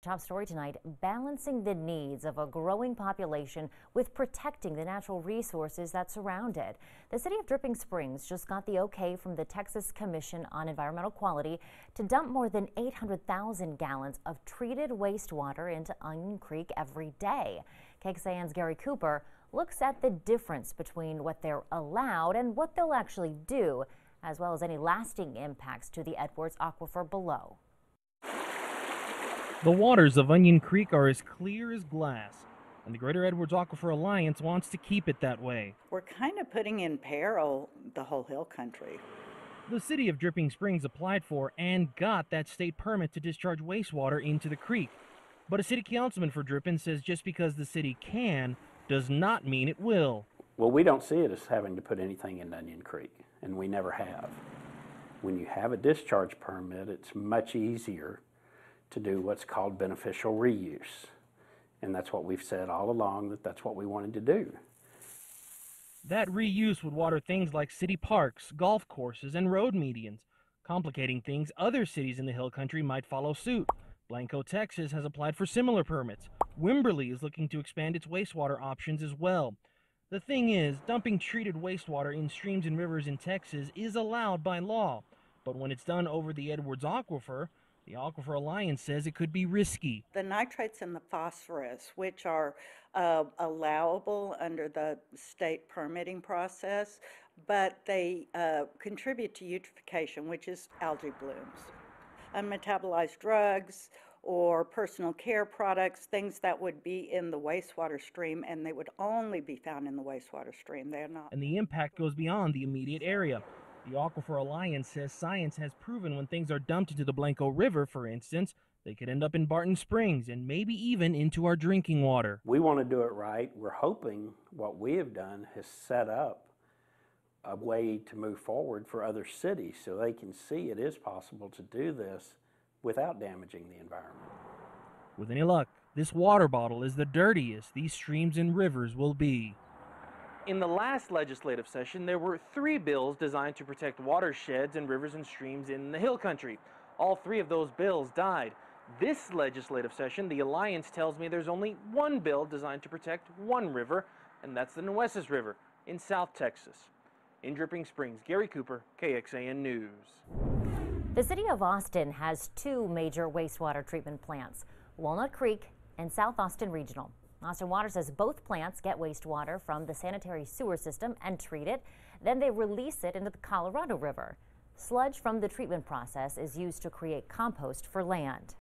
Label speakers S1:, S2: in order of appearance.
S1: Top story tonight balancing the needs of a growing population with protecting the natural resources that surround it. The city of Dripping Springs just got the okay from the Texas Commission on Environmental Quality to dump more than 800,000 gallons of treated wastewater into Onion Creek every day. KXAN's Gary Cooper looks at the difference between what they're allowed and what they'll actually do, as well as any lasting impacts to the Edwards Aquifer below.
S2: The waters of Onion Creek are as clear as glass, and the Greater Edwards Aquifer Alliance wants to keep it that way.
S3: We're kind of putting in peril the whole hill country.
S2: The city of Dripping Springs applied for and got that state permit to discharge wastewater into the creek. But a city councilman for Dripping says just because the city can does not mean it will.
S4: Well, we don't see it as having to put anything in Onion Creek, and we never have. When you have a discharge permit, it's much easier to do what's called beneficial reuse. And that's what we've said all along that that's what we wanted to do.
S2: That reuse would water things like city parks, golf courses, and road medians, complicating things other cities in the Hill Country might follow suit. Blanco, Texas has applied for similar permits. Wimberley is looking to expand its wastewater options as well. The thing is, dumping treated wastewater in streams and rivers in Texas is allowed by law, but when it's done over the Edwards Aquifer, the Aquifer Alliance says it could be risky.
S3: The nitrates and the phosphorus, which are uh, allowable under the state permitting process, but they uh, contribute to eutrophication, which is algae blooms. Unmetabolized drugs or personal care products, things that would be in the wastewater stream, and they would only be found in the wastewater stream. They're not.
S2: And the impact goes beyond the immediate area. The Aquifer Alliance says science has proven when things are dumped into the Blanco River, for instance, they could end up in Barton Springs and maybe even into our drinking water.
S4: We want to do it right. We're hoping what we have done has set up a way to move forward for other cities so they can see it is possible to do this without damaging the environment.
S2: With any luck, this water bottle is the dirtiest these streams and rivers will be. In the last legislative session, there were three bills designed to protect watersheds and rivers and streams in the Hill Country. All three of those bills died. This legislative session, the Alliance tells me there's only one bill designed to protect one river, and that's the Nueces River in South Texas. In Dripping Springs, Gary Cooper, KXAN News.
S1: The city of Austin has two major wastewater treatment plants, Walnut Creek and South Austin Regional. Austin Water says both plants get wastewater from the sanitary sewer system and treat it. Then they release it into the Colorado River. Sludge from the treatment process is used to create compost for land.